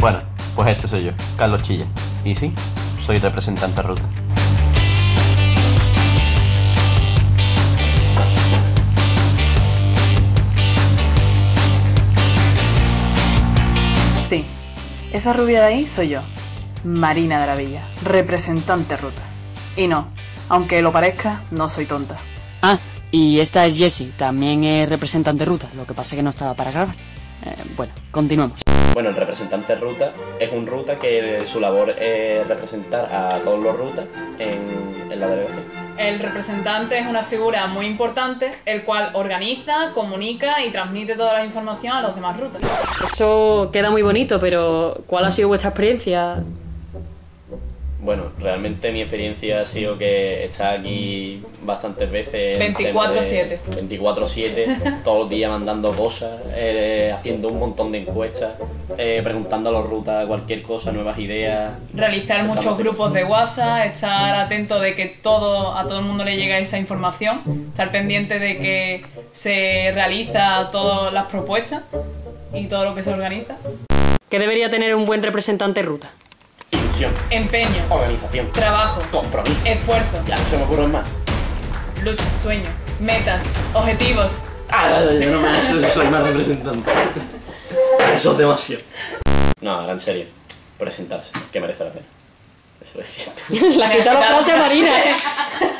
Bueno, pues este soy yo, Carlos Chilla. Y sí, soy representante ruta. Sí, esa rubia de ahí soy yo, Marina de la Villa, representante ruta. Y no, aunque lo parezca, no soy tonta. Ah, y esta es Jessie, también es representante ruta, lo que pasa es que no estaba para grabar. Eh, bueno, continuemos. Bueno, el representante ruta es un ruta que su labor es representar a todos los rutas en, en la delegación. El representante es una figura muy importante, el cual organiza, comunica y transmite toda la información a los demás rutas. Eso queda muy bonito, pero ¿cuál ha sido vuestra experiencia? Bueno, realmente mi experiencia ha sido que estar aquí bastantes veces. en 24/7. temas de 24-7, todos los días mandando cosas, eh, haciendo un montón de encuestas, eh, preguntando a los rutas cualquier cosa, nuevas ideas. Realizar muchos grupos de WhatsApp, estar atento de que todo, a todo el mundo le llegue esa información, estar pendiente de que se realiza todas las propuestas y todo lo que se organiza. ¿Qué debería tener un buen representante ruta? Ilusión, Empeño, organización, trabajo, compromiso. esfuerzo, Ya no se me ocurren más. lucha, sueños, metas, objetivos. Ah, yo no me soy más representante. Eso es demasiado. No, ahora en serio, presentarse, que merece la pena. Eso es cierto. La quita la frase Marina. Soy